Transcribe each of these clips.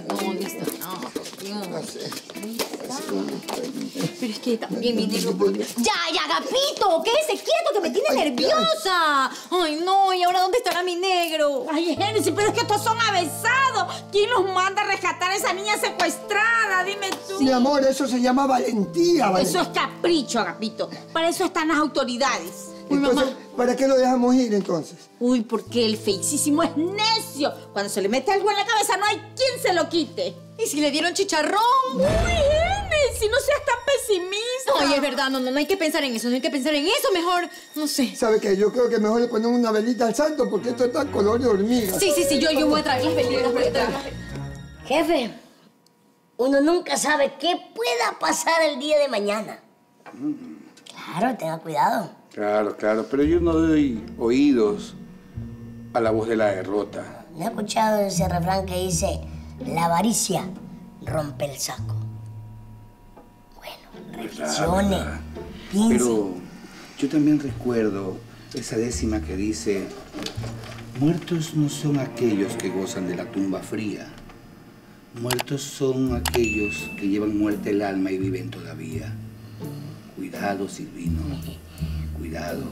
Dios, ¿dónde está? No, Dios. No sé. Pero es que también mi negro... ¡Ya, ya, Agapito! ¡Quédese quieto, que me tiene nerviosa! ¡Ay, no! ¿Y ahora dónde estará mi negro? Ay, Génesis, pero es que estos son avesados. ¿Quién los manda a rescatar a esa niña secuestrada? Dime tú. Mi amor, eso se llama valentía, valentía. Eso es capricho, Agapito. Para eso están las autoridades. Uy, Entonces, mamá. ¿Para qué lo dejamos ir entonces? Uy, porque el feicísimo es necio. Cuando se le mete algo en la cabeza no hay quien se lo quite. ¿Y si le dieron chicharrón? Uy, Génesis, no seas tan pesimista. Ay, es verdad, no, no, no hay que pensar en eso, no hay que pensar en eso, mejor, no sé. ¿Sabe qué? Yo creo que mejor le ponemos una velita al santo porque esto está color de hormiga. Sí, sí, sí, yo, yo voy a traer las velitas, voy a traer las velitas. Jefe, uno nunca sabe qué pueda pasar el día de mañana. Claro, tenga cuidado. Claro, claro, pero yo no doy oídos a la voz de la derrota. ¿No he escuchado ese refrán que dice, la avaricia rompe el saco? Bueno, reflexione, piense. Pero yo también recuerdo esa décima que dice, muertos no son aquellos que gozan de la tumba fría, muertos son aquellos que llevan muerte el alma y viven todavía. Cuidado, Silvino, cuidado.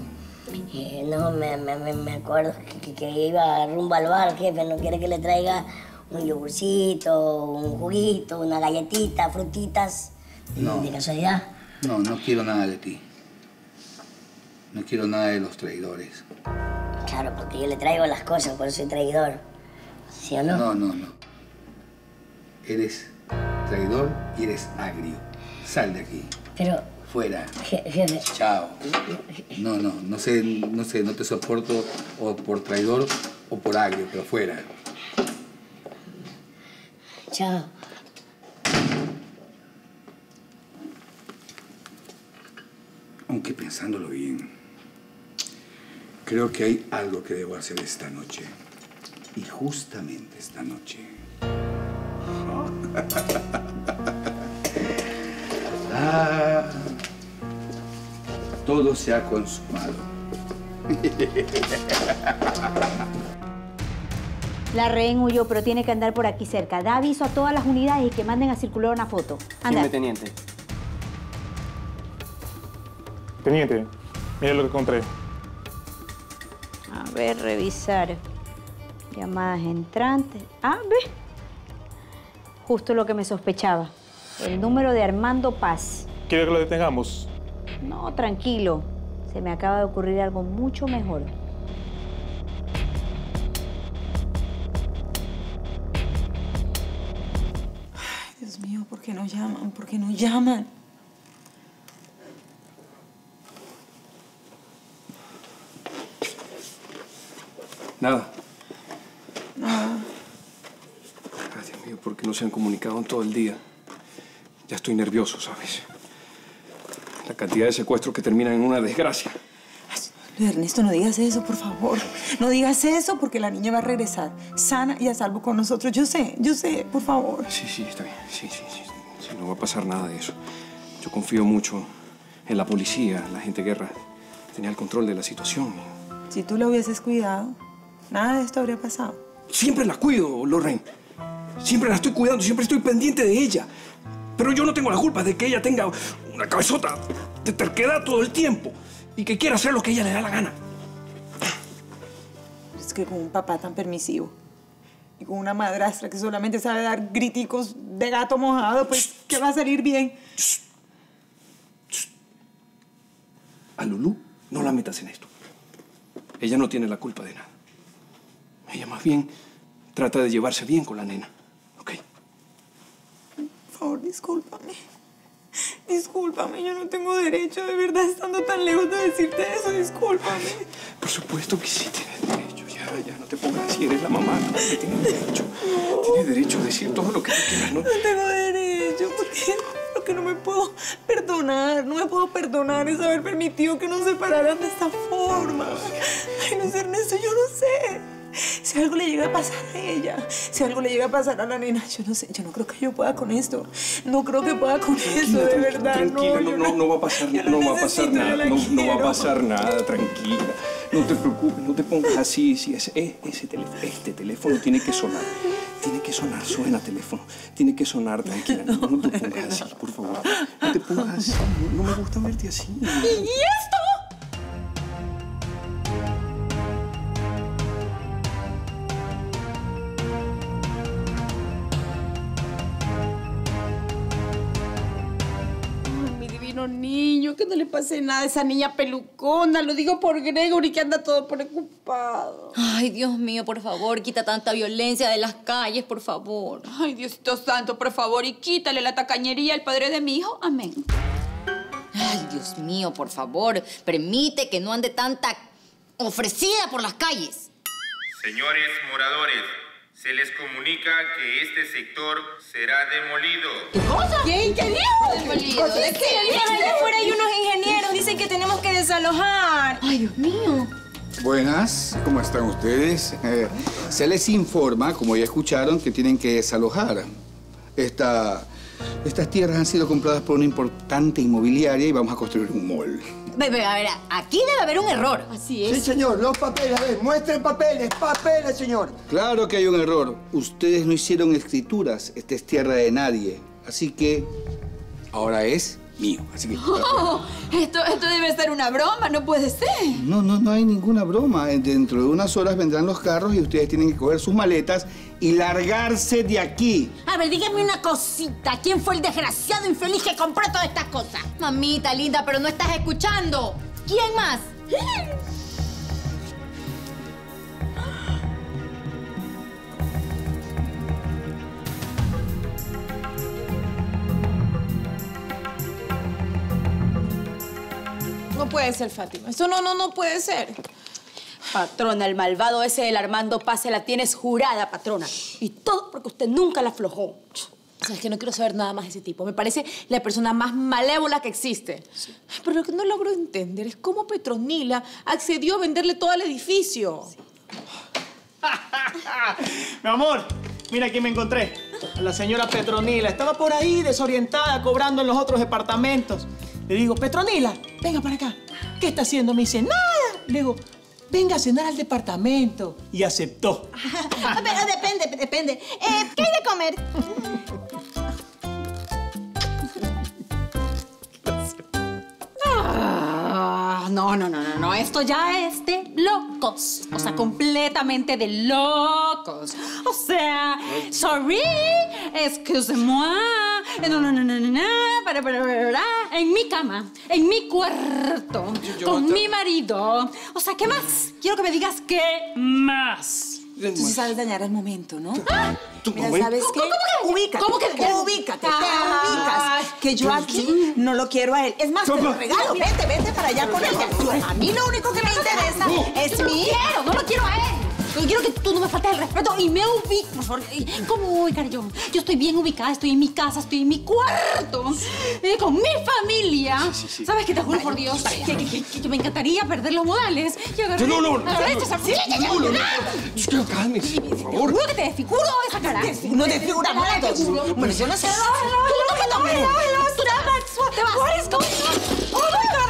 Eh, no, me, me, me- acuerdo que, que- que iba rumbo al bar, jefe. No quiere que le traiga un yogurcito, un juguito, una galletita, frutitas. No. De casualidad. No, no quiero nada de ti. No quiero nada de los traidores. Claro, porque yo le traigo las cosas, por eso soy traidor. ¿Sí o no? No, no, no. Eres traidor y eres agrio. Sal de aquí. Pero, Fuera. Chao. No, no, no sé, no sé, no te soporto o por traidor o por agrio, pero fuera. chao. Aunque pensándolo bien, creo que hay algo que debo hacer esta noche. Y justamente esta noche. Ah, todo se ha consumado. La rehén huyó, pero tiene que andar por aquí cerca. Da aviso a todas las unidades y que manden a circular una foto. Anda. Dime, teniente. Teniente, mire lo que encontré. A ver, revisar. Llamadas entrantes. Ah, ve. Justo lo que me sospechaba. El número de Armando Paz. ¿Quiere que lo detengamos? No, tranquilo. Se me acaba de ocurrir algo mucho mejor. Dios mío, ¿por qué no llaman? ¿Por qué no llaman? Nada. Nada. Ay, Dios mío, ¿por qué no se han comunicado en todo el día? Ya estoy nervioso, ¿sabes? La cantidad de secuestros que terminan en una desgracia. Ernesto, no digas eso, por favor. No digas eso porque la niña va a regresar sana y a salvo con nosotros. Yo sé, yo sé, por favor. Sí, sí, está bien. Sí, sí, sí. Sí, no va a pasar nada de eso. Yo confío mucho en la policía, la gente guerra. Tenía el control de la situación. Si tú la hubieses cuidado, nada de esto habría pasado. Siempre la cuido, Lorraine. Siempre la estoy cuidando, siempre estoy pendiente de ella. Pero yo no tengo la culpa de que ella tenga una cabezota de terquedad todo el tiempo y que quiera hacer lo que ella le da la gana. Es que con un papá tan permisivo y con una madrastra que solamente sabe dar griticos de gato mojado, pues, ¿qué va a salir bien? A Lulú no la metas en esto. Ella no tiene la culpa de nada. Ella más bien trata de llevarse bien con la nena. ¿Ok? Por favor, discúlpame. Discúlpame, yo no tengo derecho, de verdad, estando tan lejos de decirte eso, discúlpame. Por supuesto que sí tienes derecho. Ya, ya no te pongas así. Eres la mamá. ¿no? Tienes derecho. Tienes derecho a decir todo lo que tú quieras, ¿no? No tengo derecho, porque lo que no me puedo perdonar, no me puedo perdonar es haber permitido que nos separaran de esta forma. Ay, no sé, Ernesto, yo no sé. Si algo le llega a pasar a ella, si algo le llega a pasar a la nena, yo no sé, yo no creo que yo pueda con esto. No creo que pueda con eso, de verdad. Tranquila, no, no, no va a pasar, no va a pasar nada, no, va a pasar nada, tranquila. No te preocupes, no te pongas así, si es, es- ese teléfono, este teléfono tiene que sonar, tiene que sonar, suena teléfono. Tiene que sonar, tranquila. No, no te pongas así, por favor. No te pongas así. No, no me gusta verte así. ¿Y esto? Que no le pase nada a esa niña pelucona. Lo digo por Gregory, que anda todo preocupado. Ay, Dios mío, por favor, quita tanta violencia de las calles, por favor. Ay, Diosito Santo, por favor, y quítale la tacañería al padre de mi hijo. Amén. Ay, Dios mío, por favor, permite que no ande tanta ofrecida por las calles. Señores moradores, se les comunica que este sector será demolido. ¿Qué? ¿Qué dijo? Demolido. ¿De qué? Allá afuera hay unos ingenieros, dicen que tenemos que desalojar. Ay, Dios mío. Buenas, ¿cómo están ustedes? Eh, se les informa, como ya escucharon, que tienen que desalojar. Esta, estas tierras han sido compradas por una importante inmobiliaria y vamos a construir un mall. Bebé, a ver, aquí debe haber un error. Así Sí, señor, los papeles, a ver, muestren papeles, papeles, señor. Claro que hay un error. Ustedes no hicieron escrituras. Esta es tierra de nadie. Así que ahora es mío. Así que... Oh, esto, esto debe ser una broma, no puede ser. No, no, no hay ninguna broma. Dentro de unas horas vendrán los carros y ustedes tienen que coger sus maletas y largarse de aquí. A ver, dígame una cosita. ¿Quién fue el desgraciado infeliz que compró todas estas cosas? Mamita linda, pero no estás escuchando. ¿Quién más? No puede ser, Fátima. Eso no, no, no puede ser. Patrona, el malvado ese del Armando Paz se la tienes jurada, patrona. Y todo porque usted nunca la aflojó. O sea, es que no quiero saber nada más de ese tipo. Me parece la persona más malévola que existe. Pero lo que no logro entender es cómo Petronila accedió a venderle todo el edificio. Mi amor, mira quién me encontré. A la señora Petronila. Estaba por ahí desorientada, cobrando en los otros departamentos. Le digo, Petronila, venga para acá. ¿Qué está haciendo? Me dice, nada. Le digo, venga a cenar al departamento. Y aceptó. Pero depende, depende. Eh, ¿Qué hay de comer? No, no, no, no, no. Esto ya es de locos. O sea, completamente de locos. O sea, sorry, excuse-moi. No, no, no, no, no, no. Para, para, para. En mi cama, en mi cuarto, con mi marido. O sea, ¿qué más? Quiero que me digas qué más. Tú sí sabes dañar el momento, ¿no? ¿Tu Mira? ¿sabes qué? ¿Cómo que? Ubícate. ¿Cómo que? Ubícate, te ubicas. Que yo aquí no lo quiero a él. Es más, te lo regalo. Vete, vete para allá con ella. A mí lo único que me interesa es No mi... quiero, no lo quiero a él. Yo quiero que tú no me faltes el respeto y me ubiques. Por favor, ¿cómo me voy ubicar yo? Estoy bien ubicada, estoy en mi casa, estoy en mi cuarto, eh, con mi familia. ¿Sabes qué? Te juro por Dios que, que- que- que me encantaría perder los modales. Y agarrar- No, no, no. ya, No, no, no. ya. Yo, Cálmese, por Te favor. juro que te desfiguro esa cara. No desfigura modos. Bueno, yo no sé. Tú no me tomes. Tú te. Te is going on? Oh my God,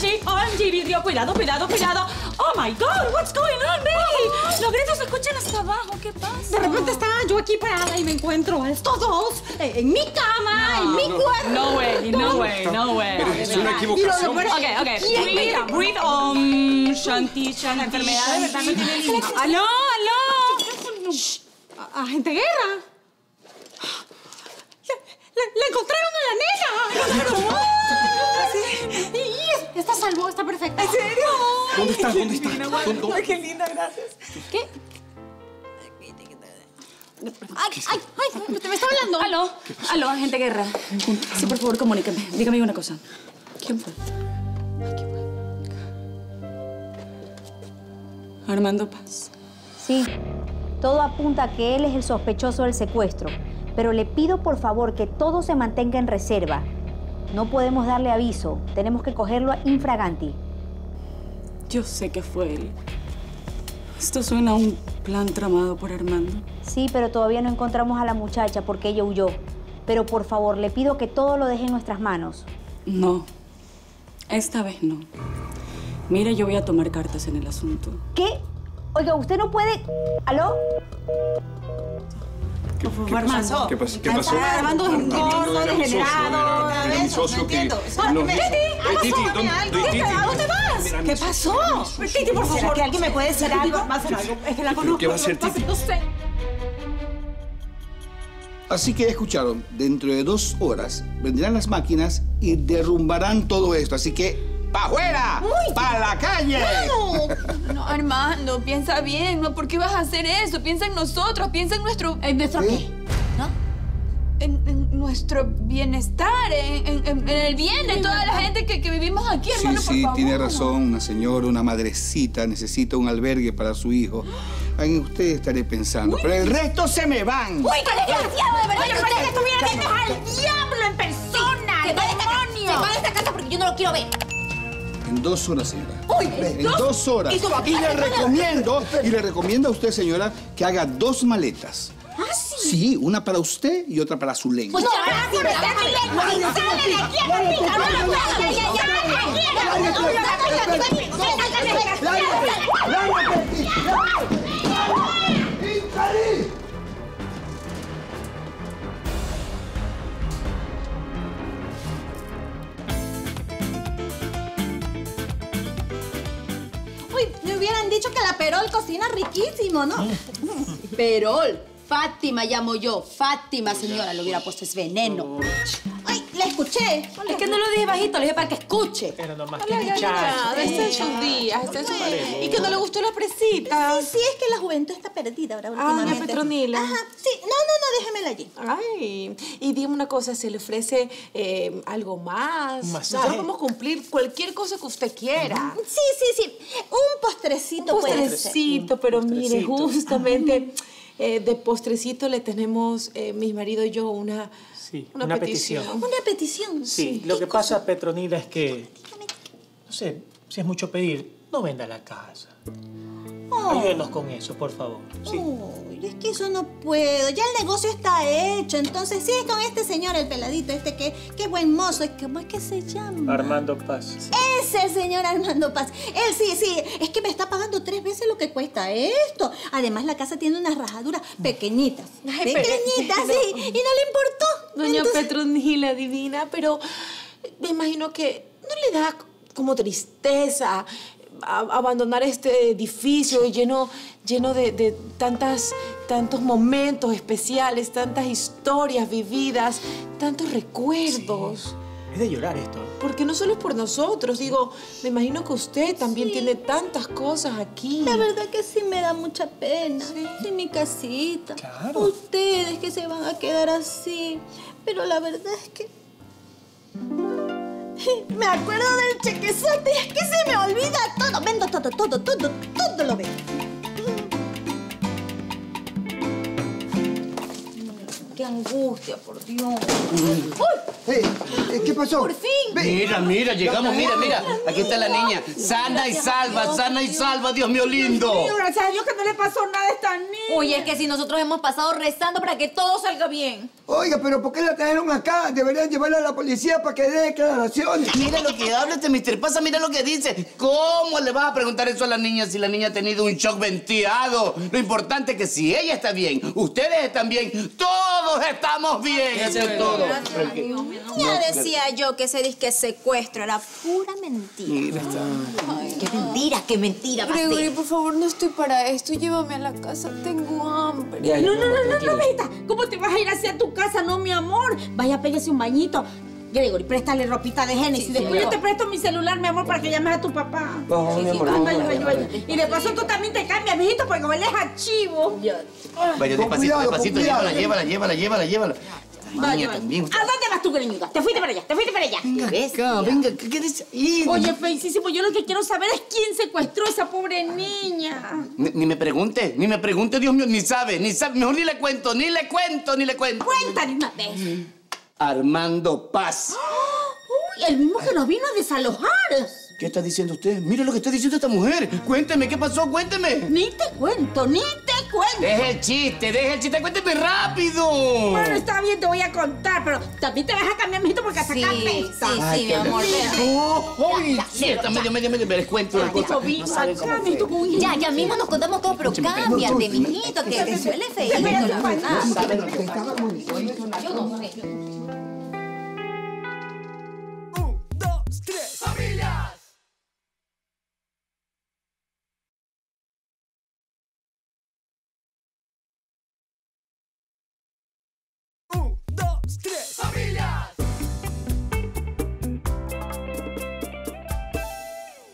OMG, OMG, vidrio, cuidado, cuidado, cuidado. Oh my God, what's going on, baby? Los gritos se escuchan hasta abajo, ¿qué pasa? De repente estaba yo aquí parada y me encuentro a estos dos eh, en mi cama, en mi cuarto. No way, no way, no way. Pero es una equivocación. Ok, ok. Breathe, breathe, um, shanti, shanti. La enfermedad de verdad no tiene límite. ¡Aló, aló! Agente Guerra. Le encontraron a la nena. Sí. Y- y está salvo, está perfecta. ¿En serio? ¿Dónde está? ¿Dónde está? ¿Dónde- dónde- Ay, qué linda, gracias. ¿Qué? Ay, ay, ay, ¿me está hablando? Aló, aló, agente Guerra. Sí, por favor, comuníqueme. Dígame una cosa. ¿Quién fue? Armando Paz. Sí, todo apunta a que él es el sospechoso del secuestro, pero le pido por favor que todo se mantenga en reserva. No podemos darle aviso, tenemos que cogerlo a infraganti. Yo sé que fue él. Esto suena a un plan tramado por Armando. Sí, pero todavía no encontramos a la muchacha porque ella huyó. Pero por favor, le pido que todo lo deje en nuestras manos. No, esta vez no. Mira, yo voy a tomar cartas en el asunto. ¿Qué? Oiga, usted no puede... ¿Aló? ¿Qué, Por qué pasó? ¿Qué pasó? ¿Qué pasó? Armando es un gordo, un degenerado, era- mi socio que... Titi, Titi, algo, ¿dónde- algo. Titi, ¿A dónde vas? ¿Qué pasó? Titi, por ¿Será favor. que alguien me puede decir algo? Es que la ¿Pero conozco. qué va a hacer, Titi? No sé. Así que escucharon, dentro de dos horas vendrán las máquinas y derrumbarán todo esto. Así que, ¡pa' afuera! ¡Pa' la calle! No, Armando, piensa bien, ¿no? ¿Por qué vas a hacer eso? Piensa en nosotros, piensa en nuestro... ¿En nuestro qué? En, en nuestro bienestar, en, en- en- el bien de toda la gente que, que vivimos aquí, Sí, hermano, por sí, favor. tiene razón. Una señora, una madrecita necesita un albergue para su hijo. En usted estaré pensando. Pero el resto se me van. ¡Uy, qué desgraciado! De verdad que usted estuviera viendo al diablo en persona. Casa, se va de esta casa porque yo no lo quiero ver. En dos horas, señora. Uy, En ¿dos? dos horas. ¿Y le recomiendo, y le recomiendo a usted, señora, que haga dos maletas. ¿Ah, sí? Sí, una para usted y otra para su lengua. Pues no, ahora sale de aquí puedo. Ya, ya, aquí lo me hubieran dicho que la Perol cocina riquísimo, ¿no? Perol. Fátima llamo yo. Fátima, señora. Le hubiera puesto ese veneno. La escuché. Es que no lo dije bajito, lo dije para que escuche. Pero nomás, nada, muchacho. está en sus días, está en sus. Y que no le gustó la presita. Sí, sí, es que la juventud está perdida ahora Ah, últimamente. la Petronila. Ajá, sí. No, no, no, déjemela allí. Ay, y dime una cosa, ¿se le ofrece eh, algo más? Masaje. Nosotros podemos cumplir cualquier cosa que usted quiera. Sí, sí, sí. Un postrecito Un puede ser. postrecito, pero mire, justamente eh, de postrecito le tenemos, eh, mi marido y yo, una, Sí, una petición. Una petición. Sí, lo que pasa, Petronila, es que, no sé, si es mucho pedir, no venda la casa. Ayúdenos con eso, por favor. Sí. Uy, es que eso no puedo. Ya el negocio está hecho. Entonces, sí, es con este señor, el peladito, este que, que es buen mozo. Es que, ¿Cómo es que se llama? Armando Paz. Es el señor Armando Paz. Él sí, sí. Es que me está pagando tres veces lo que cuesta esto. Además, la casa tiene unas rajaduras pequeñitas. Ay, pequeñitas, pero- sí. Y no le importó. Doña Entonces- Petronila divina, pero me imagino que no le da como tristeza a- abandonar este edificio lleno, lleno de, de tantas, tantos momentos especiales, tantas historias vividas, tantos recuerdos. Es de llorar esto. Porque no solo es por nosotros, digo, me imagino que usted también tiene tantas cosas aquí. La verdad que sí me da mucha pena. Sí, mi casita. Claro. Ustedes que se van a quedar así. Pero la verdad es que. Me acuerdo del chequezote es que se me olvida todo. Vendo todo, todo, todo, todo lo vendo. Qué angustia, por Dios. Eh, eh, ¿Qué pasó? Por fin. Mira, mira, llegamos, mira, mira. Aquí está la niña. Sana y salva, sana y salva, Dios mío lindo. gracias a Dios que no le pasó nada a esta niña. Oye, es que si nosotros hemos pasado rezando para que todo salga bien. Oiga, pero ¿por qué la trajeron acá? Deberían llevarla a la policía para que dé declaraciones. Mira lo que habla este Mr. Pasa, mira lo que dice. ¿Cómo le vas a preguntar eso a la niña si la niña ha tenido un shock venteado? Lo importante es que si ella está bien, ustedes están bien, todos estamos bien. Eso es todo. Ya decía yo que ese disque secuestro era pura mentira. Qué mentira, qué mentira. a. Gregory, por favor, no estoy para esto. Llévame a la casa. Tengo hambre. No, no, no, no, no, bebita. ¿Cómo te vas a ir hacia tu casa? No, mi amor. Vaya, pégase un bañito. Gregory, préstale ropita de Génesis. Después yo te presto mi celular, mi amor, para que llames a tu papá. No, mi amor. Y de paso tú también te cambias, mijito, porque hueles a chivo. Vaya, despacito, despacito, llévala, llévala, llévala, llévala, llévala. La Vaya. ¿A dónde vas tú, greñuda? Te fuiste para allá, te fuiste para allá. Venga acá, venga, ¿qué, dice? ahí? Oye, feicísimo, yo lo que quiero saber es quién secuestró a esa pobre niña. Ni, ni me pregunte, ni me pregunte, Dios mío, ni sabe, ni sabe. Mejor ni le cuento, ni le cuento, ni le cuento. Cuéntale una vez. Armando Paz. Uy, el mismo que nos vino a desalojar. ¿Qué está diciendo usted? Mire lo que está diciendo esta mujer. Cuénteme, ¿qué pasó? Cuénteme. Ni te cuento, ni te cuente. Deje el chiste, deje el chiste, cuénteme rápido. Bueno, está bien, te voy a contar, pero también te vas a cambiar, mijito, porque hasta acá apesta. Ay, qué Oh, ay, sí, está medio, medio, medio, me les cuento una cosa. No saben cómo fue. Ya, ya mismo nos contamos todo, pero cámbiate, mijito, que te suele feíto, verdad. Yo no sé.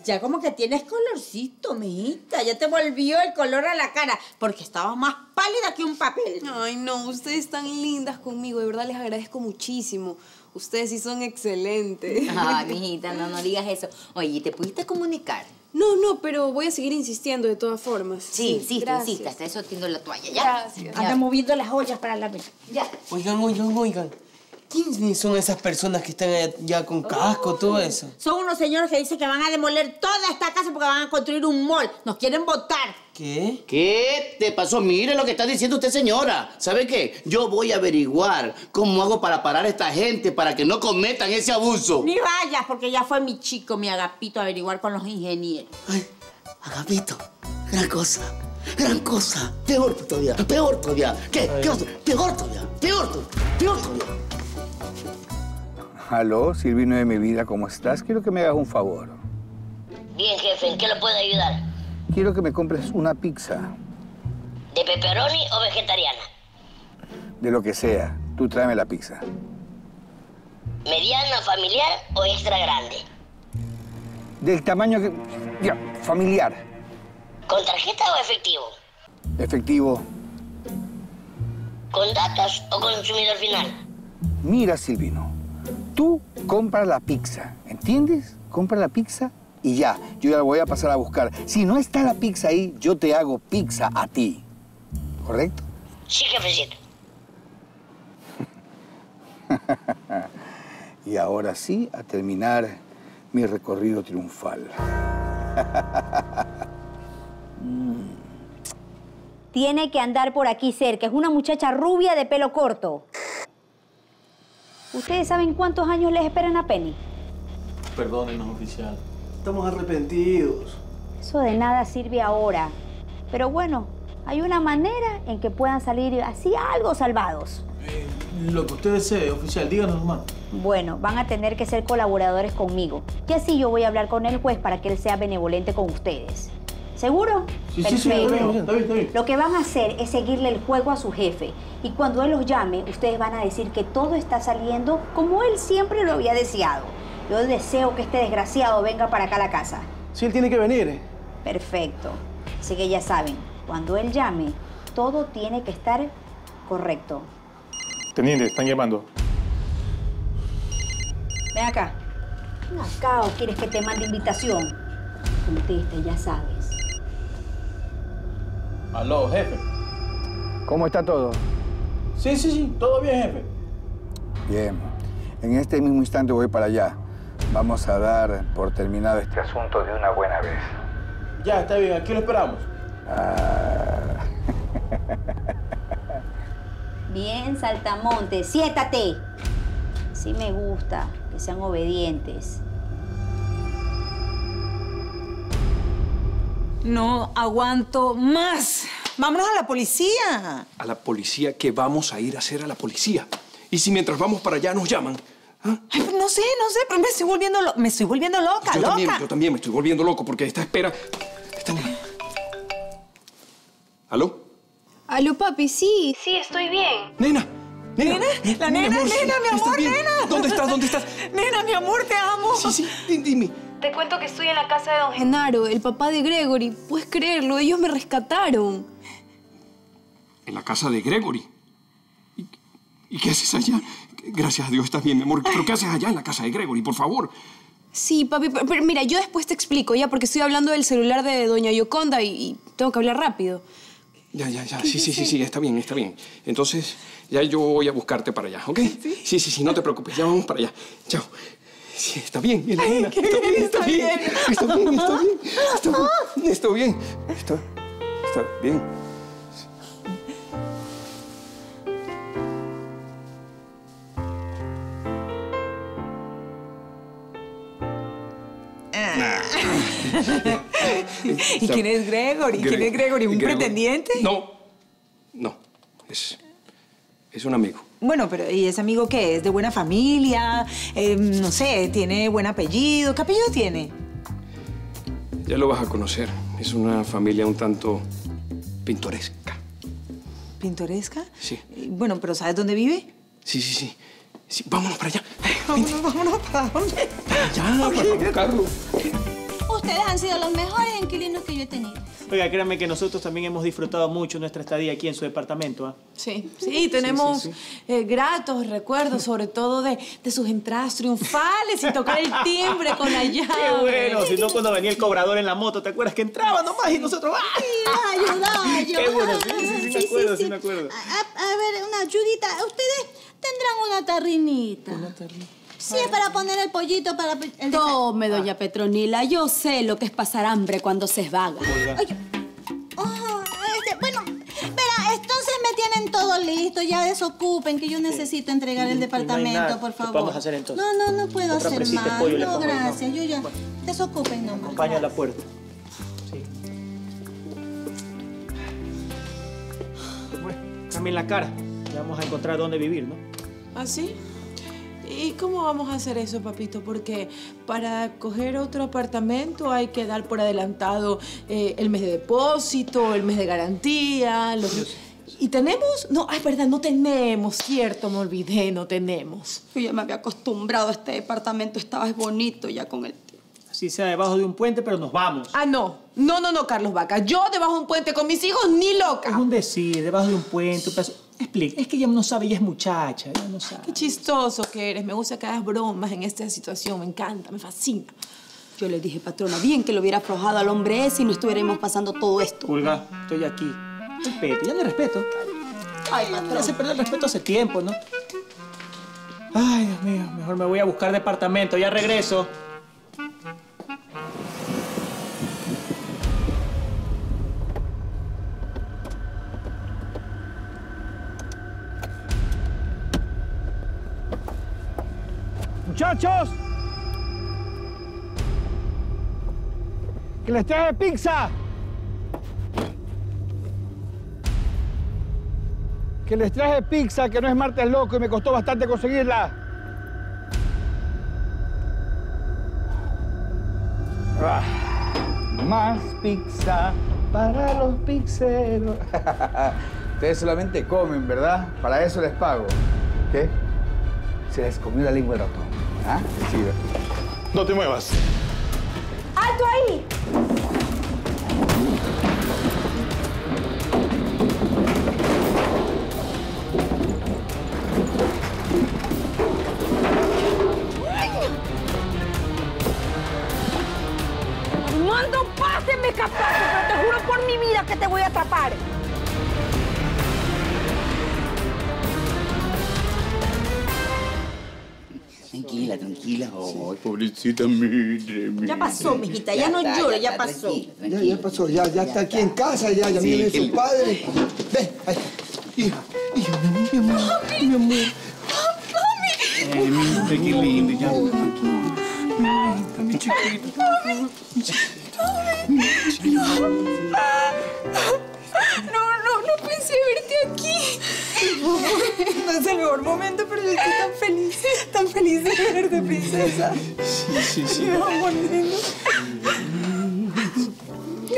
Ya como que tienes colorcito, mijita. Ya te volvió el color a la cara, porque estabas más pálida que un papel. Ay, no, ustedes están lindas conmigo, de verdad les agradezco muchísimo. Ustedes sí son excelentes. Ay, mijita, no, no digas eso. Oye, ¿te pudiste comunicar? No, no, pero voy a seguir insistiendo de todas formas. Sí, insiste, gracias. insiste. Hasta eso tiendo la toalla, ¿ya? Gracias. Anda moviendo las ollas para la mesa. Ya. Oigan, oigan, oigan. ¿Quiénes son esas personas que están ya con casco, todo eso? Son unos señores que dicen que van a demoler toda esta casa porque van a construir un mall. Nos quieren votar. ¿Qué? ¿Qué te pasó? Mire lo que está diciendo usted, señora. ¿Sabe qué? Yo voy a averiguar cómo hago para parar a esta gente para que no cometan ese abuso. Ni vayas, porque ya fue mi chico, mi agapito, a averiguar con los ingenieros. Agapito, gran cosa, gran cosa. Peor todavía, peor todavía. ¿Qué? ¿Qué otro? Peor todavía, peor todavía, peor todavía. Aló, Silvino de mi vida, ¿cómo estás? Quiero que me hagas un favor. Bien, jefe, ¿en qué lo puedo ayudar? Quiero que me compres una pizza, ¿De pepperoni o vegetariana? de lo que sea. Tú tráeme la pizza. ¿Mediana, familiar o extra grande? Del tamaño que... Ya, familiar, ¿Con tarjeta o efectivo? efectivo. ¿Con datos o consumidor final? Mira, Silvino, tú compras la pizza, ¿entiendes? Compra la pizza y ya, yo ya la voy a pasar a buscar. Si no está la pizza ahí, yo te hago pizza a ti. ¿Correcto? Sí, jefecito. y ahora sí, a terminar mi recorrido triunfal. Tiene que andar por aquí cerca. Es una muchacha rubia de pelo corto. ¿Ustedes saben cuántos años les esperan a Penny? Perdónenos, oficial. Estamos arrepentidos. Eso de nada sirve ahora. Pero bueno, hay una manera en que puedan salir así algo salvados. Lo que usted desee, oficial, díganos nomás. Bueno, van a tener que ser colaboradores conmigo. Y así yo voy a hablar con el juez para que él sea benevolente con ustedes. ¿Seguro? Sí, sí, sí, está bien, está bien, está bien. Lo que van a hacer es seguirle el juego a su jefe. Y cuando él los llame, ustedes van a decir que todo está saliendo como él siempre lo había deseado. Yo deseo que este desgraciado venga para acá a la casa. Sí, él tiene que venir. Perfecto. Así que ya saben, cuando él llame, todo tiene que estar correcto. Teniente, están llamando. Ven acá. Ven acá o quieres que te mande invitación. Conteste, ya sabes. Aló, jefe. ¿Cómo está todo? Sí, sí, sí, todo bien, jefe. Bien. En este mismo instante voy para allá. Vamos a dar por terminado este asunto de una buena vez. Ya, está bien, aquí lo esperamos. Ah, Bien, Saltamonte, siéntate. Sí me gusta que sean obedientes. No aguanto más. Vámonos a la policía. A la policía, ¿qué vamos a ir a hacer a la policía? Y si mientras vamos para allá nos llaman. Ay, pues no sé, no sé, pero me estoy volviendo, lo- me estoy volviendo loca, yo loca. también, yo también me estoy volviendo loco porque esta espera. esta- ¿Aló? Aló, papi, sí. Sí, estoy bien. Nena. Nena, La nena, amor, nena, mi ¿estás amor, nena. ¿Dónde estás? ¿Dónde estás? Nena, mi amor, te amo. Sí, sí, di- dime. Te cuento que estoy en la casa de don Genaro, el papá de Gregory. Puedes creerlo, ellos me rescataron. En la casa de Gregory. ¿Y, y qué haces allá? Gracias a Dios estás bien, mi amor. ¿Pero qué haces allá en la casa de Gregory, por favor? Sí, papi, pero, pero mira, yo después te explico ya, porque estoy hablando del celular de doña Yoconda y, y tengo que hablar rápido. Ya, ya, ya. Sí, sí, sí, sí, está bien, está bien. Entonces, ya yo voy a buscarte para allá, ¿ok? Sí, sí, sí, no te preocupes. Ya vamos para allá. Chao. Sí, está bien, bien, Elena. Está bien, está bien. Está bien, está bien. Está bien. Está bien. Está, está bien. Ah. ¿Y quién es Gregory? ¿Quién es Gregory? ¿Un Gregory. pretendiente? No, no. Es, es un amigo. Bueno, pero ¿y ese amigo qué es? ¿De buena familia? Eh, no sé, ¿tiene buen apellido? ¿Qué apellido tiene? Ya lo vas a conocer. Es una familia un tanto pintoresca. ¿Pintoresca? Sí. Eh, Bueno, pero ¿sabes dónde vive? Sí, sí, sí. Sí, vámonos para allá. Vámonos, vámonos, ¿para dónde? Ya, por favor, Carlos. Ustedes han sido los mejores inquilinos que yo he tenido. Oiga, créanme que nosotros también hemos disfrutado mucho nuestra estadía aquí en su departamento. ¿ah? Sí, sí, tenemos sí, eh, gratos recuerdos, sobre todo de, de sus entradas triunfales y tocar el timbre con la llave. Qué bueno, si no cuando venía el cobrador en la moto, ¿te acuerdas que entraba nomás y nosotros... ¡ah! ayudaba, Qué bueno, sí, sí, sí, me acuerdo, sí, me acuerdo. A, a ver, una ayudita. Ustedes tendrán una tarrinita. Una tarrinita. Sí, es para poner el pollito para... El Tome, doña Petronila, yo sé lo que es pasar hambre cuando se vaga. Oh, este, bueno, verá, entonces me tienen todo listo. Ya desocupen, que yo necesito entregar el departamento, por favor. podamos hacer entonces. No, no, no puedo Otra hacer más. pollo No, gracias. Yo ya... Desocupen nomás. Acompaña a la puerta. Sí. Bueno, cambien la cara. Ya vamos a encontrar dónde vivir, ¿no? ¿Ah, sí? ¿Y cómo vamos a hacer eso, papito? Porque para coger otro apartamento hay que dar por adelantado eh, el mes de depósito, el mes de garantía. los- ¿Y tenemos? No, ay, verdad, no tenemos, cierto, me olvidé, no tenemos. Yo ya me había acostumbrado a este departamento, estaba bonito ya con el Así sea debajo de un puente, pero nos vamos. Ah, no. No, no, no, Carlos Vaca. Yo debajo de un puente con mis hijos, ni loca. Es un decir, debajo de un puente, un pedazo. Explica, es que ella no sabe, ella es muchacha, ella no sabe. Qué chistoso que eres. Me gusta que hagas bromas en esta situación. Me encanta, me fascina. Yo le dije, patrona, bien que lo hubiera aflojado al hombre ese y no estuviéramos pasando todo esto. Pulga, estoy aquí. Respeto, ya le respeto. Ay, patrón. Se perdió el respeto hace tiempo, ¿no? Ay, Dios mío, mejor me voy a buscar departamento, ya regreso. Muchachos, que les traje pizza. Que les traje pizza, que no es martes loco y me costó bastante conseguirla. Ah, más pizza para los pizzeros. Ustedes solamente comen, ¿verdad? Para eso les pago. ¿Qué? Se les comió la lengua el ratón. ¿Ah? Sí, No te muevas. ¡Alto ahí! Mando pásenme capaz, pero te juro por mi vida que te voy a atrapar. Tranquila. Ay, pobrecita, mire, mire. Ya pasó, mijita, ya no llores, ya está, pasó. Ya, ya pasó, ya, ya está aquí en casa, ya, ya Sí, viene su el- padre. Ay, hija, hija, mi amor, mi amor, mi amor. Ay, mire, qué lindo, ya. Mi chiquito. No, no, no pensé verte aquí. No es el mejor momento, pero yo estoy tan feliz, tan feliz de verte, princesa. Sí, sí, sí. Mi amor lindo.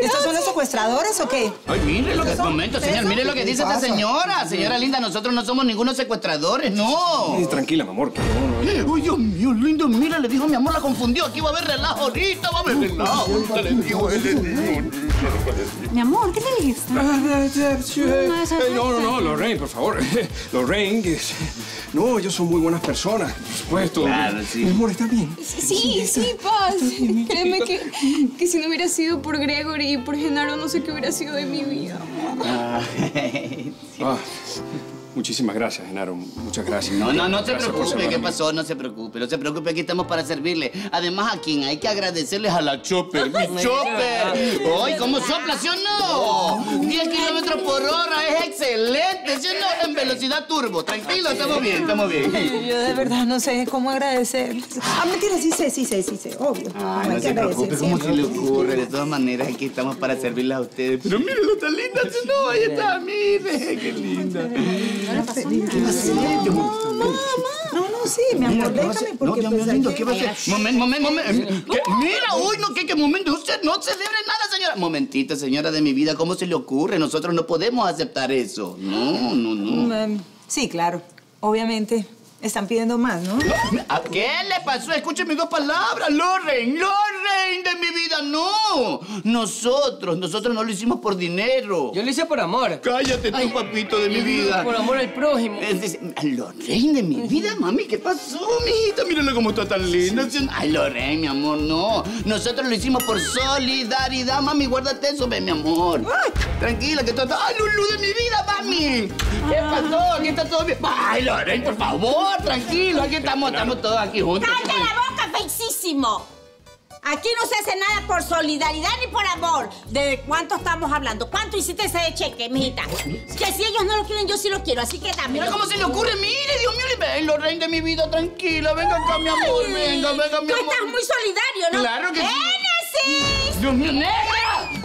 ¿Estos son los secuestradores o qué? Ay, mire lo que momento, señor. Mire lo que dice ¿Qué esta señora. Señora linda, nosotros no somos ningunos secuestradores, no. Sí, tranquila, mi amor, que no, no. Uy, Dios mío, lindo, mira, le dijo mi amor, la confundió. Aquí va a haber relajo ahorita, va a haber relajo. Ahorita le digo, le digo. Mi amor, ¿qué te dices? Eh, No, no, no, Lorraine, por favor. Lorraine, no, ellos son muy buenas personas, por supuesto. Claro, sí. Mi amor, está bien. Sí, sí, Paz. Créeme que, que si no hubiera sido por Gregory y por Genaro, no sé qué hubiera sido de mi vida. Ah, Muchísimas gracias, Genaro. Muchas gracias. No, no, no se preocupe. ¿Qué pasó? No se preocupe. No se preocupe. Aquí estamos para servirle. Además, a quien hay que agradecerles a la Chopper. ¡Mi Chopper! ¡Ay, cómo sopla, sí o no! 10 kilómetros por hora es excelente, ¿sí o no? En velocidad turbo. Tranquilo, estamos bien, estamos bien. Yo de verdad no sé cómo agradecerles. Ah, mentira, sí sé, sí sé, sí sé, obvio. Ay, no se preocupe, ¿cómo se le ocurre? De todas maneras, aquí estamos para servirles a ustedes. Pero mírenlo tan linda, ¿sí o no? Ahí está, mire, qué linda. ¿Qué va a ser? No, no, sí, mi amor, Mira, ¿qué va a déjame porque No, Dios mío lindo, ¿qué va a ser? Momento, momento, momento. ¿Qué? Mira, uy, no, ¿qué, qué momento? Usted no celebre nada, señora. Momentito, señora de mi vida, ¿cómo se le ocurre? Nosotros no podemos aceptar eso. No, no, no. Mm, Sí, claro, obviamente. Están pidiendo más, ¿no? ¿A qué le pasó? Escúcheme dos palabras, Loren, Loren de mi vida, no. Nosotros, nosotros no lo hicimos por dinero. Yo lo hice por amor. Cállate tú, papito de mi vida. Por amor al prójimo. Es Lorraine de mi vida, mami, ¿qué pasó, mijita? Mírala cómo está tan linda. Ay, Lorraine, mi amor, no. Nosotros lo hicimos por solidaridad, mami, guárdate eso, ven, mi amor. Tranquila, que todo está... ¡Ay, Lulu de mi vida, mami! ¿Qué pasó? Aquí está todo bien. Ay, Lorraine, por favor, tranquilo. Aquí estamos, estamos todos aquí juntos. ¡Cállate la boca, feicísimo! Aquí no se hace nada por solidaridad ni por amor. ¿De cuánto estamos hablando? ¿Cuánto hiciste ese cheque, mijita? Que si ellos no lo quieren, yo sí lo quiero, así que dame. Mira cómo se le ocurre, mire, Dios mío, ven, Lorraine de mi vida, tranquila, venga acá, mi amor, venga, venga, mi Tú amor. estás muy solidario, ¿no? Claro que sí. Dios mío, negra.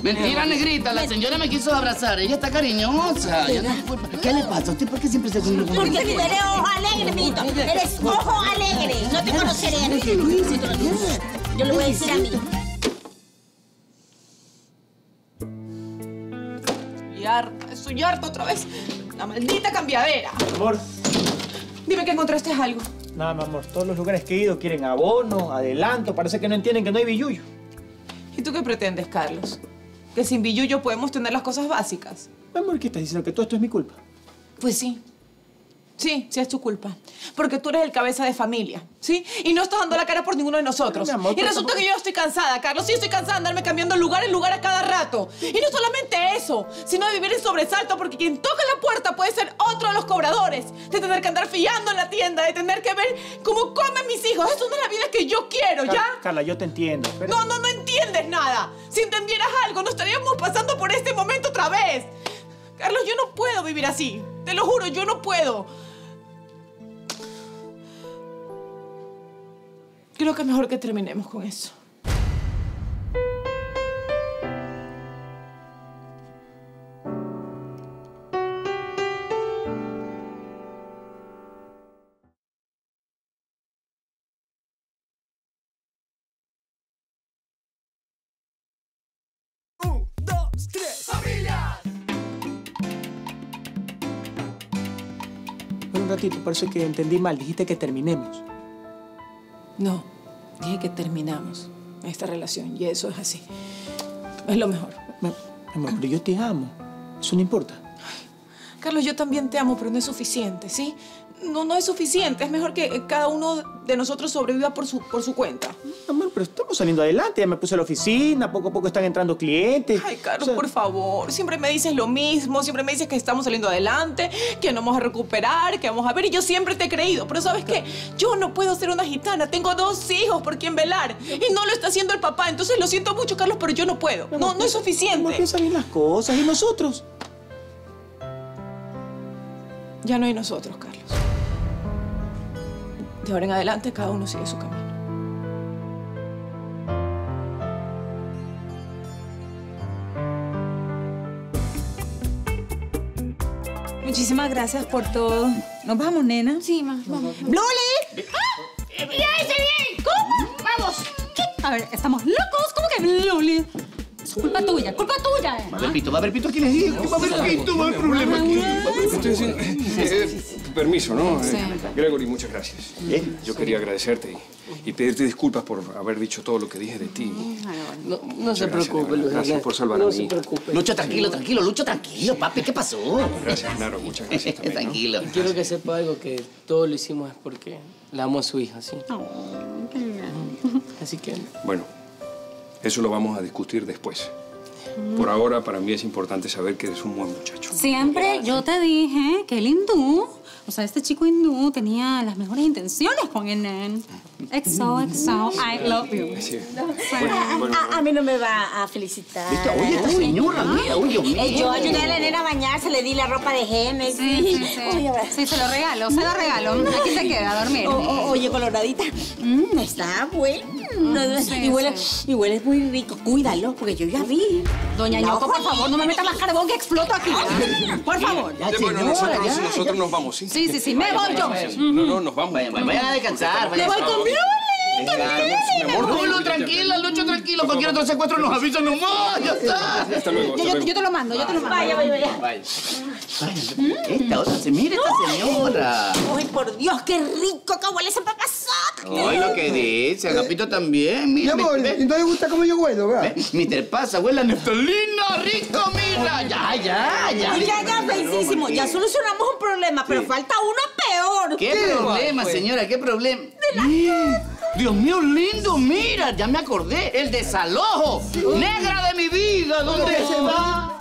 Mentira, negrita, la señora me quiso abrazar, ella está cariñosa. Yo no- ¿Qué le pasa? ¿Usted por qué siempre se pone Porque tú eres ojo alegre, mijito. Eres ojo alegre. No te conoceré. Yo le voy a decir a mí. Y harta, estoy harta otra vez. La maldita cambiadera. Amor, Dime que encontraste algo. nada, mi amor. Todos los lugares que he ido quieren abono, adelanto. Parece que no entienden que no hay billuyo. ¿Y tú qué pretendes, Carlos? Que sin billuyo podemos tener las cosas básicas. Mi amor, ¿qué estás diciendo? ¿Que todo esto es mi culpa? Pues sí. Sí, sí es tu culpa. Porque tú eres el cabeza de familia, ¿sí? Y no estás dando la cara por ninguno de nosotros. Pero, amor, y resulta que yo estoy cansada, Carlos. Sí, estoy cansada de andarme cambiando lugar en lugar a cada rato. Y no solamente eso, sino de vivir en sobresalto porque quien toca la puerta puede ser otro de los cobradores. De tener que andar fiando en la tienda, de tener que ver cómo comen mis hijos. Eso no es la vida que yo quiero, ¿ya? Car- Carla, yo te entiendo. Pero... No, no, no entiendes nada. Si entendieras algo, no estaríamos pasando por este momento otra vez. Carlos, yo no puedo vivir así. Te lo juro, yo no puedo. Creo que es mejor que terminemos con eso. dos, tres. ¡Familia! Un ratito, parece que entendí mal. Dijiste que terminemos. No, dije que terminamos esta relación y eso es así. Es lo mejor. Mi amor, pero yo te amo. Eso no importa. Carlos, yo también te amo, pero no es suficiente, ¿sí? No, no es suficiente. Es mejor que eh, cada uno de nosotros sobreviva por su, por su cuenta. Amor, pero estamos saliendo adelante. Ya me puse a la oficina, poco a poco están entrando clientes. Ay, Carlos, O sea, por favor. Siempre me dices lo mismo. Siempre me dices que estamos saliendo adelante, que nos vamos a recuperar, que vamos a ver. Y yo siempre te he creído. Pero ¿sabes qué? Yo no puedo ser una gitana. Tengo dos hijos por quien velar. Y no lo está haciendo el papá. Entonces lo siento mucho, Carlos, pero yo no puedo. No, no es suficiente. ¿Por qué saben las cosas? ¿Y nosotros? Ya no hay nosotros, Carlos. De ahora en adelante, cada uno sigue su camino. Muchísimas gracias por todo. ¿Nos vamos, nena? Sí, ma, vamos. ¡Ya hice bien! ¿Cómo? ¡Vamos! ¿Qué? A ver, ¿estamos locos? ¿Cómo que Luli? Es culpa tuya, culpa tuya. ¿eh? Va a haber pito, va a haber pito aquí les digo. Va a haber pito, va a haber problema aquí. Eh, permiso, ¿no? Eh, Gregory, muchas gracias. Yo quería agradecerte y, y pedirte disculpas por haber dicho todo lo que dije de ti. No, no se preocupe. Luis. Gracias por salvar a No mi se preocupe. Lucho, tranquilo, tranquilo, Lucho, tranquilo, papi, ¿qué pasó? Gracias, Genaro, muchas gracias también. ¿no? Tranquilo. Y quiero que sepa algo, que todo lo hicimos es porque la amo a su hija, ¿sí? Así que... Bueno, eso lo vamos a discutir después. por ahora para mí es importante saber que eres un buen muchacho. Siempre yo te dije que el hindú, o sea, este chico hindú tenía las mejores intenciones con el nen. Exo, exo, I love you. Sí. A, a mí no me va a felicitar. Oye, esta señora, mira, oye, mira. Eh, Yo ayudé a la nena a bañarse, le di la ropa de Genesis. Sí, sí, sí. Oye. Sí, se lo regalo, se lo regalo. Aquí se queda a dormir. O- o- oye, coloradita. Mm, está bueno. Sí, y, huele, y huele muy rico. Cuídalo, porque yo ya vi. Doña La Ñoco, por favor, no me metas más carbón que exploto aquí. Por favor. Ya, bueno, señora, nosotros, ya, nosotros nos vamos, ¿sí? Sí, sí, sí, me voy yo. No, no, nos vamos. Vayan, vayan a descansar. Me voy con. Mi amor, no, Lulo, tranquila, Lucho, tranquilo. Cualquier otro secuestro nos avisa nomás. Ya está. Hasta luego, Yo, te lo mando, yo te lo mando. Vaya, vaya, vaya. Vaya. Esta otra, se mira esta señora. Ay, por Dios, qué rico que huele ese papazón. Ay, lo que dice, Agapito también. Mi Mira, amor, ve, ¿y no le gusta cómo yo huelo, verdad? ve, Mister Pasa, huele a neftalina, rico, mira. Ya, ya, ya. Ya, ya, feicísimo. Ya solucionamos un problema, pero falta uno peor. ¿Qué problema, señora? ¿Qué problema? Dios mío, lindo, mira, ya me acordé. El desalojo. Negra de mi vida, ¿dónde se va?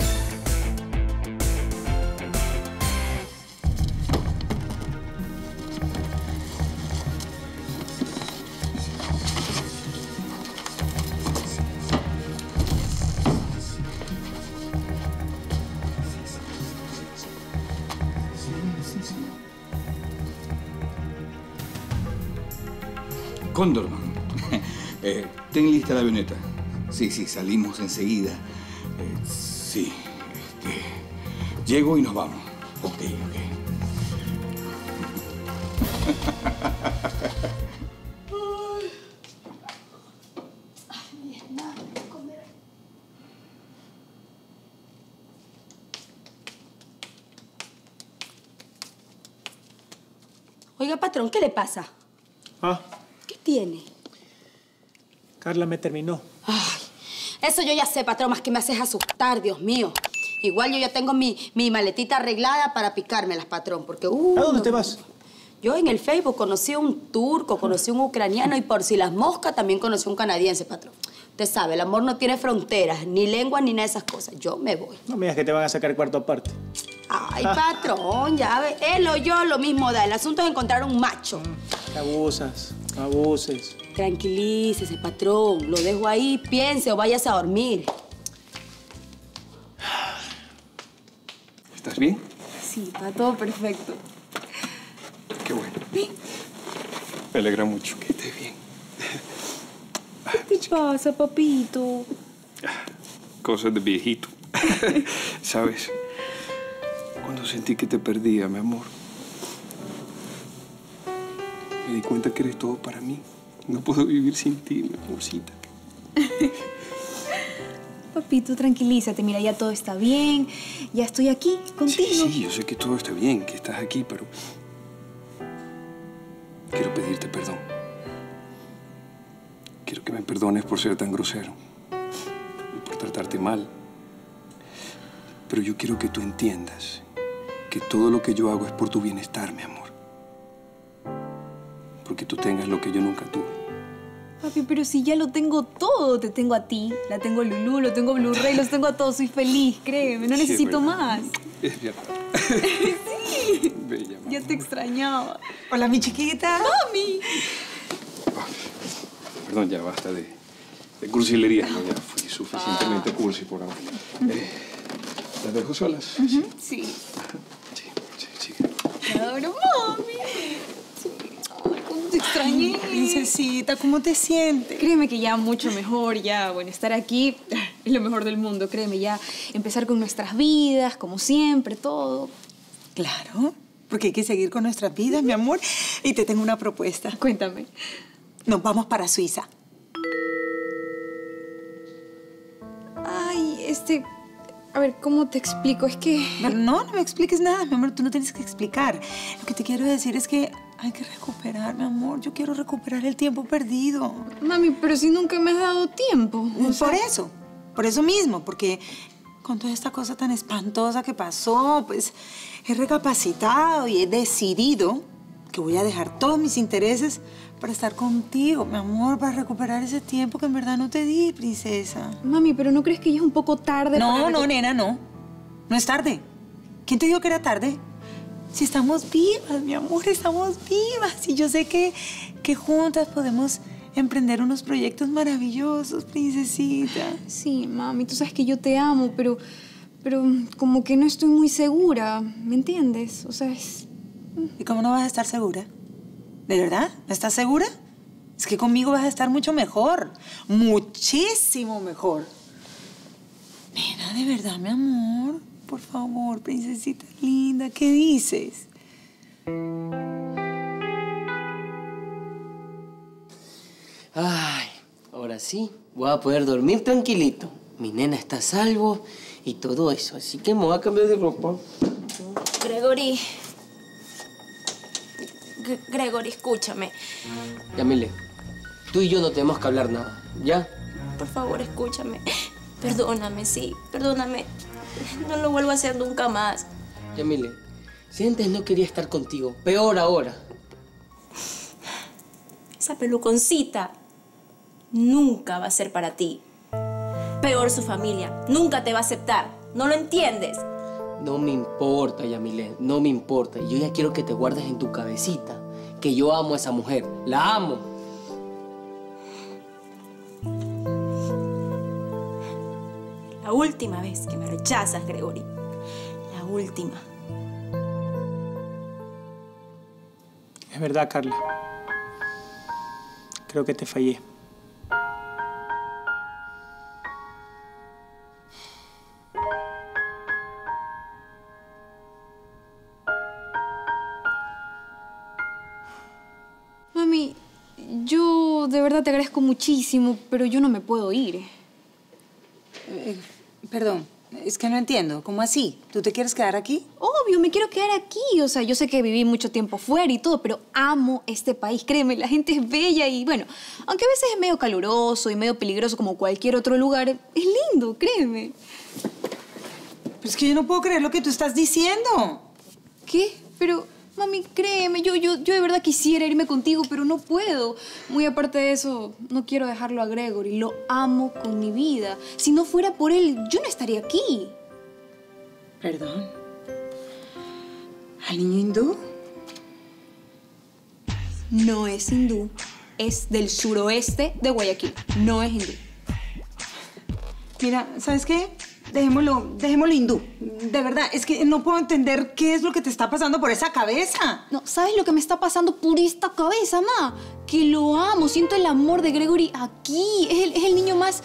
Cóndorman. Eh, ten lista la avioneta. Sí, sí, salimos enseguida. Eh, sí. este, llego y nos vamos. Ok, ok. Oiga, patrón, ¿qué le pasa? Ah, ¿Qué tiene? Carla me terminó. Eso yo ya sé, patrón, más que me haces asustar, Dios mío. Igual yo ya tengo mi, mi maletita arreglada para picármelas, patrón, porque... Uh, ¿A dónde te vas? Yo en el Facebook conocí a un turco, conocí a un ucraniano y por si las moscas también conocí a un canadiense, patrón. Usted sabe, el amor no tiene fronteras, ni lengua, ni nada de esas cosas. Yo me voy. No me digas que te van a sacar cuarto aparte. Ay, patrón, ya ve. Él o yo lo mismo da. El asunto es encontrar un macho. Te abusas, abuses. Tranquilícese, patrón. Lo dejo ahí, piense o váyase a dormir. ¿Estás bien? Sí, está todo perfecto. Qué bueno. Me alegra mucho que estés bien. ¿Qué te pasa, papito? Cosas de viejito. ¿Sabes? Cuando sentí que te perdía, mi amor, me di cuenta que eres todo para mí. No puedo vivir sin ti, mi amorcita. Papito, tranquilízate. Mira, ya todo está bien. Ya estoy aquí contigo. Sí, sí, yo sé que todo está bien, que estás aquí, pero quiero pedirte perdón. Quiero que me perdones por ser tan grosero y por tratarte mal. Pero yo quiero que tú entiendas que todo lo que yo hago es por tu bienestar, mi amor. Porque tú tengas lo que yo nunca tuve. Papi, pero si ya lo tengo todo. Te tengo a ti, la tengo a Lulú, lo tengo a Blu-ray, los tengo a todos. Soy feliz, créeme. No Sí, necesito más. Es verdad. Sí. Bella, Ya te extrañaba. Hola, mi chiquita. Mami. Perdón, ya basta de, de cursilería. ¿no? Ya fui suficientemente cursi por ahora. Eh, ¿Las dejo solas? Sí. Sí, sí. Te adoro, mami. Ay, extrañé. Princesita, ¿cómo te sientes? Créeme que ya mucho mejor, ya, bueno, estar aquí es lo mejor del mundo, créeme, ya empezar con nuestras vidas, como siempre, todo. Claro, porque hay que seguir con nuestras vidas, mi amor. Y te tengo una propuesta. Cuéntame. Nos vamos para Suiza. Ay, este, a ver, ¿cómo te explico? Es que... No, no, me expliques nada, mi amor. Tú no tienes que explicar. Lo que te quiero decir es que hay que recuperar, mi amor. Yo quiero recuperar el tiempo perdido. Mami, pero si nunca me has dado tiempo. Por eso, por eso mismo, porque con toda esta cosa tan espantosa que pasó, pues he recapacitado y he decidido que voy a dejar todos mis intereses para estar contigo, mi amor, para recuperar ese tiempo que en verdad no te di, princesa. Mami, pero ¿no crees que ya es un poco tarde No, para no, nena, no. No es tarde. ¿Quién te dijo que era tarde? Si estamos vivas, mi amor, estamos vivas. Y yo sé que, que juntas podemos emprender unos proyectos maravillosos, princesita. Sí, mami, tú sabes que yo te amo, pero, pero como que no estoy muy segura, ¿me entiendes? O sea, es... ¿Y cómo no vas a estar segura? ¿De verdad? ¿No estás segura? Es que conmigo vas a estar mucho mejor. Muchísimo mejor. Nena, de verdad, mi amor. Por favor, princesita linda, ¿qué dices? Ay, ahora sí, voy a poder dormir tranquilito. Mi nena está a salvo y todo eso. Así que me voy a cambiar de ropa. Gregory. Gre- Gregory, escúchame. Yamile, tú y yo no tenemos que hablar nada, ¿ya? Por favor, escúchame. Perdóname, sí, perdóname. No lo vuelvo a hacer nunca más. Yamile, si antes no quería estar contigo, peor ahora. Esa peluconcita nunca va a ser para ti. Peor su familia. Nunca te va a aceptar. ¿No lo entiendes? No me importa, Yamile, no me importa. Yo ya quiero que te guardes en tu cabecita que yo amo a esa mujer. La amo. La última vez que me rechazas, Gregory. La última. Es verdad, Carla. Creo que te fallé. Muchísimo, pero yo no me puedo ir. Eh, perdón, es que no entiendo. ¿Cómo así? ¿Tú te quieres quedar aquí? Obvio, me quiero quedar aquí. O sea, yo sé que viví mucho tiempo fuera y todo, pero amo este país, créeme, la gente es bella y bueno, aunque a veces es medio caluroso y medio peligroso como cualquier otro lugar, es lindo, créeme. Pero es que yo no puedo creer lo que tú estás diciendo. ¿Qué? Pero, mami, créeme, yo, yo, yo de verdad quisiera irme contigo, pero no puedo. Muy aparte de eso, no quiero dejarlo a Gregory, lo amo con mi vida. Si no fuera por él, yo no estaría aquí. Perdón. ¿Al niño hindú? No es hindú, es del suroeste de Guayaquil, no es hindú. Mira, ¿sabes qué? Dejémoslo, dejémoslo hindú. De verdad, es que no puedo entender qué es lo que te está pasando por esa cabeza. No, ¿sabes lo que me está pasando por esta cabeza, ma? Que lo amo, siento el amor de Gregory aquí. Es el, es el niño más,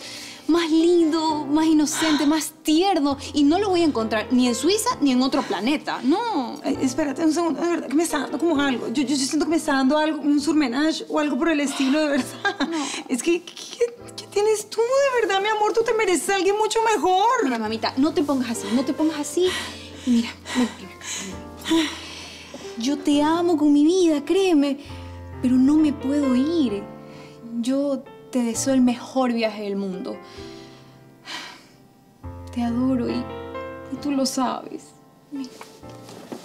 más lindo, más inocente, más tierno. Y no lo voy a encontrar ni en Suiza ni en otro planeta, no. Ay, espérate un segundo, de verdad que me está dando como algo. Yo, yo, yo siento que me está dando algo, un surmenage o algo por el estilo, de verdad. Es que, ¿qué, qué tienes tú, de verdad, mi amor? Tú te mereces a alguien mucho mejor. Mira, mamita, no te pongas así, no te pongas así. Y mira, ven, ven. yo te amo con mi vida, créeme, pero no me puedo ir. Yo te deseo el mejor viaje del mundo. Te adoro y, y tú lo sabes.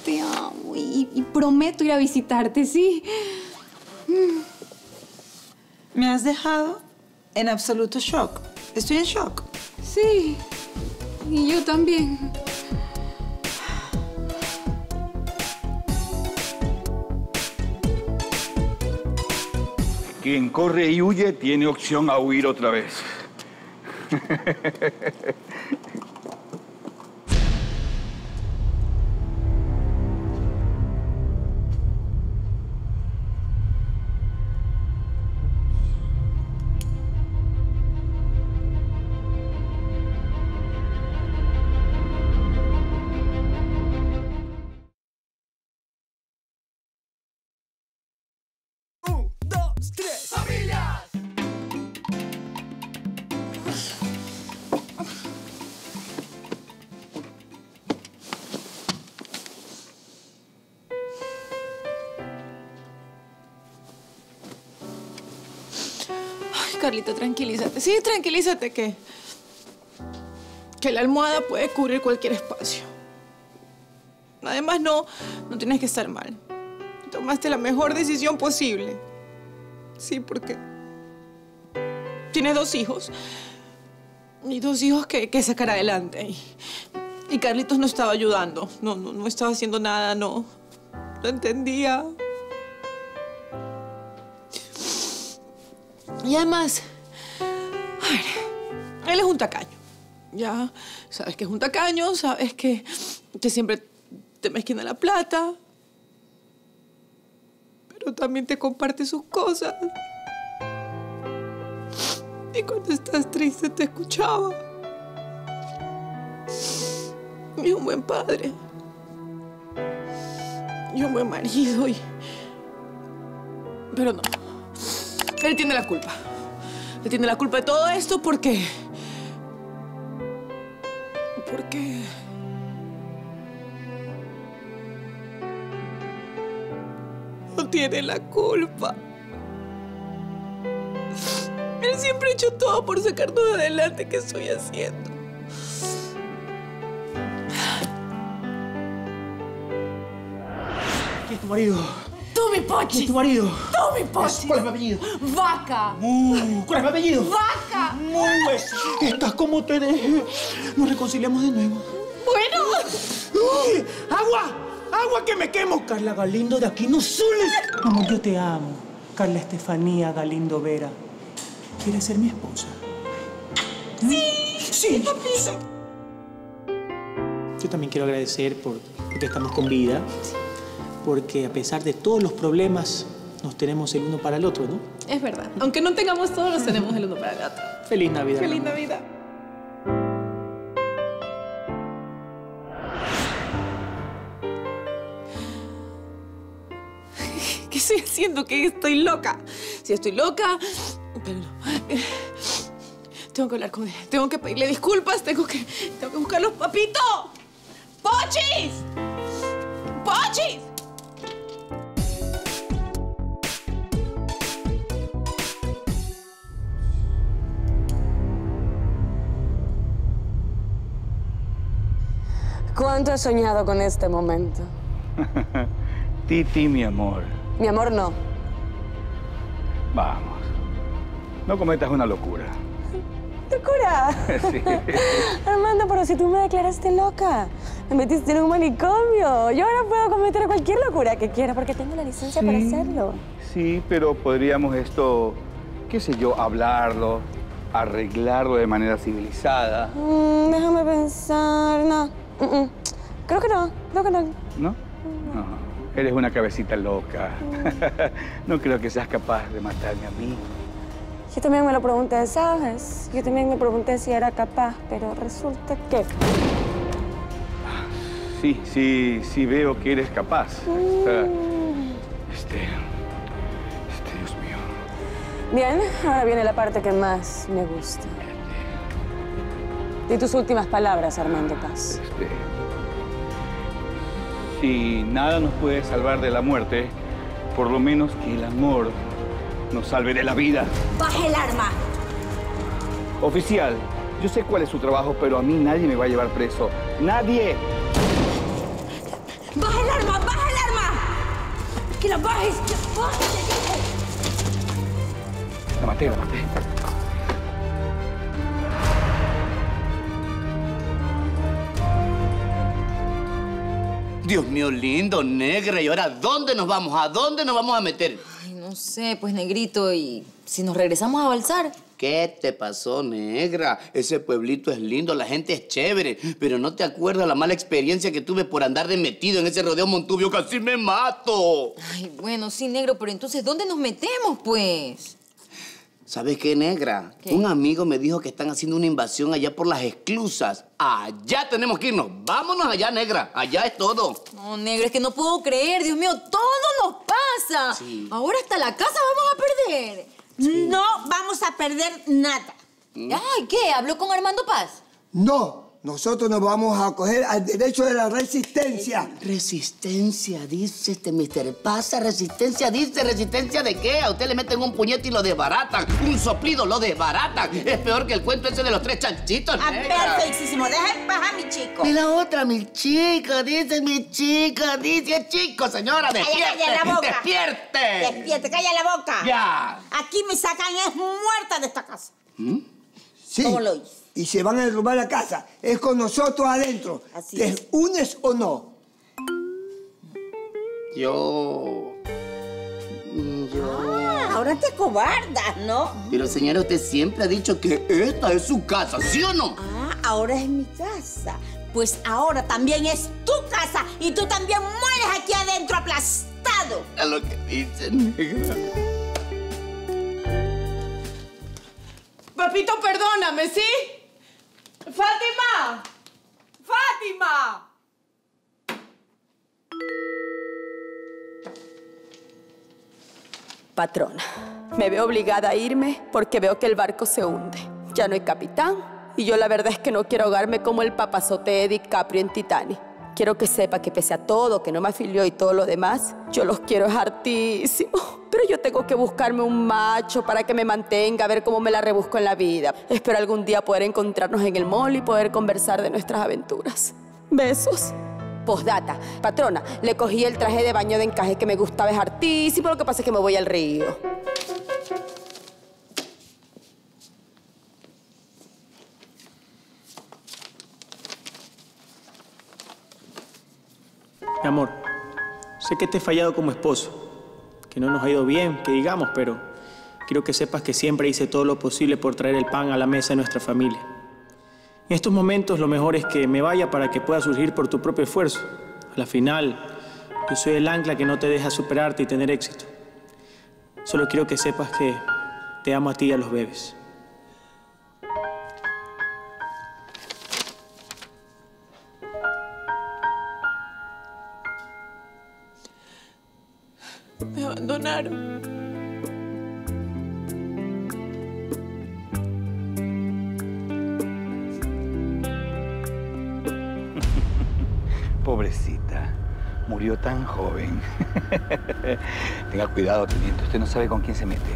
Te amo y, y prometo ir a visitarte, ¿sí? Me has dejado en absoluto shock. Estoy en shock. Sí, y yo también. Quien corre y huye tiene opción a huir otra vez. Carlita, tranquilízate. Sí, tranquilízate que... Que la almohada puede cubrir cualquier espacio. Además, no, no tienes que estar mal. tomaste la mejor decisión posible. Sí, porque tienes dos hijos. Y dos hijos que, que sacar adelante. Y, y Carlitos no estaba ayudando. No, no, no estaba haciendo nada, no. No entendía. Y además, él es un tacaño. Ya, sabes que es un tacaño, sabes que, que siempre te mezquina la plata. Pero también te comparte sus cosas. Y cuando estás triste te escuchaba. Y un buen padre. Y un buen marido. Y... Pero no. Él tiene la culpa. Él tiene la culpa de todo esto porque... Porque... No tiene la culpa. Él siempre ha hecho todo por sacarnos adelante. ¿Qué estoy haciendo? ¿Quién es tu marido? ¡Tú, mi pochi! ¿Quién es tu marido? ¡Tú, mi pochi! ¿Cuál es mi apellido? ¡Vaca! ¿Cuál es mi apellido? ¡Vaca! Es- estás como te dejé. Nos reconciliamos de nuevo. Bueno. ¡Agua! ¡Agua que me quemo! Carla Galindo de aquí no sueles. Amor, yo te amo. Carla Estefanía Galindo Vera. ¿Quieres ser mi esposa? Sí. Sí. Yo también quiero agradecer por que estamos con vida. Porque a pesar de todos los problemas, nos tenemos el uno para el otro, ¿no? Es verdad. Aunque no tengamos todos, los tenemos el uno para el otro. Feliz Navidad. Feliz. Navidad. ¿Qué estoy haciendo? ¿Qué estoy loca? Si estoy loca, pero no. Tengo que hablar con él. Tengo que pedirle disculpas. Tengo que, tengo que buscarlos. ¡Papito! ¡Pochis! ¡Pochis! ¿Cuánto he soñado con este momento? Titi, mi amor. Mi amor, no. Vamos. No cometas una locura. ¡Locura! Sí. Armando, pero si tú me declaraste loca, me metiste en un manicomio. Yo ahora puedo cometer cualquier locura que quiera porque tengo la licencia para hacerlo. Sí, pero podríamos esto, qué sé yo, hablarlo, arreglarlo de manera civilizada, Mm, déjame pensar. No. Mm, mm. Creo que no. Creo que no. ¿no? No. Eres una cabecita loca. no creo que seas capaz de matarme a mí. Yo también me lo pregunté, ¿sabes? Yo también me pregunté si era capaz, pero resulta que... Sí, sí, sí veo que eres capaz. Sea, Este, este, Dios mío. Bien, ahora viene la parte que más me gusta. Di tus últimas palabras, Armando Paz. Este, si nada nos puede salvar de la muerte, por lo menos que el amor nos salve de la vida. Baje el arma. Oficial, yo sé cuál es su trabajo, pero a mí nadie me va a llevar preso. ¡Nadie! Baja el arma, baja el arma. Que la bajes, que la bajes. La maté, la maté. Dios mío, lindo, negra. ¿Y ahora dónde nos vamos? ¿A dónde nos vamos a meter? Ay, no sé, pues negrito, y si nos regresamos a balsar. ¿Qué te pasó, negra? Ese pueblito es lindo, la gente es chévere, pero no te acuerdas la mala experiencia que tuve por andar de metido en ese rodeo Montubio. Casi me mato. Ay, bueno, sí, negro, pero entonces, ¿dónde nos metemos, pues? ¿Sabes qué, negra? Un amigo me dijo que están haciendo una invasión allá por las esclusas. Allá tenemos que irnos. Vámonos allá, negra. Allá es todo. No, negro, es que no puedo creer, Dios mío, todo nos pasa. Ahora hasta la casa vamos a perder. No vamos a perder nada. Ay, ¿qué? ¿Habló con Armando Paz? No, nosotros nos vamos a acoger al derecho de la resistencia. Resistencia, dice este Mr. Pasa. Resistencia, dice. ¿Resistencia de qué? A usted le meten un puñete y lo desbaratan. Un soplido lo desbaratan. Es peor que el cuento ese de los tres chanchitos, Ah, negra. perfectísimo. Deja en paz a mi chico. Y la otra, mi chica, dice mi chica, dice chico, señora, despierte. calla la boca. Despierte. Despierte, calla la boca. Ya. Aquí me sacan es muerta de esta casa. Sí. ¿Cómo lo hizo? Y se van a derrumbar la casa. Es con nosotros adentro. ¿Te unes o no? Yo. Yo. Ah, ahora te cobardas, ¿no? Pero señora, usted siempre ha dicho que esta es su casa, ¿sí o no? Ah, ahora es mi casa. Pues ahora también es tu casa y tú también mueres aquí adentro aplastado. Es lo que dicen. Papito, perdóname, ¿sí? ¡Fátima! ¡Fátima! Patrona, me veo obligada a irme porque veo que el barco se hunde. Ya no hay capitán y yo la verdad es que no quiero ahogarme como el papazote de DiCaprio en Titanic. Quiero que sepa que pese a todo, que no me afilió y todo lo demás, yo los quiero hartísimo. Pero yo tengo que buscarme un macho para que me mantenga, a ver cómo me la rebusco en la vida. Espero algún día poder encontrarnos en el mall y poder conversar de nuestras aventuras. Besos. Postdata. Patrona, le cogí el traje de baño de encaje que me gustaba, es hartísimo. Lo que pasa es que me voy al río. Mi amor, sé que te he fallado como esposo, que no nos ha ido bien, que digamos, pero quiero que sepas que siempre hice todo lo posible por traer el pan a la mesa de nuestra familia. En estos momentos lo mejor es que me vaya para que pueda surgir por tu propio esfuerzo. A la final, yo soy el ancla que no te deja superarte y tener éxito. Solo quiero que sepas que te amo a ti y a los bebés. Pobrecita, murió tan joven. Tenga cuidado, teniente. Usted no sabe con quién se mete.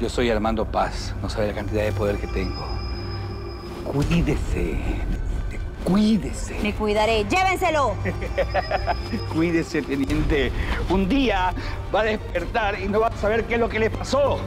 Yo soy Armando Paz. No sabe la cantidad de poder que tengo. Cuídese. Cuídese. Me cuidaré. ¡Llévenselo! Cuídese, teniente. Un día va a despertar y no va a saber qué es lo que le pasó.